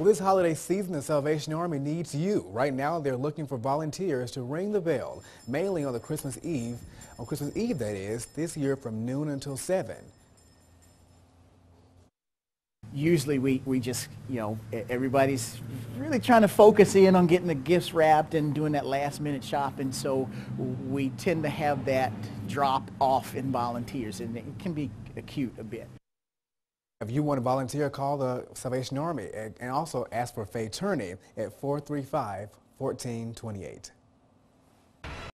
Well, this holiday season, the Salvation Army needs you. Right now, they're looking for volunteers to ring the bell, mainly on the Christmas Eve, on Christmas Eve, that is, this year from noon until 7. usually we, we just, you know, everybody's really trying to focus in on getting the gifts wrapped and doing that last minute shopping. So we tend to have that drop off in volunteers and it can be acute a bit. If you want to volunteer, call the Salvation Army and also ask for Faye Turney at 435 1428.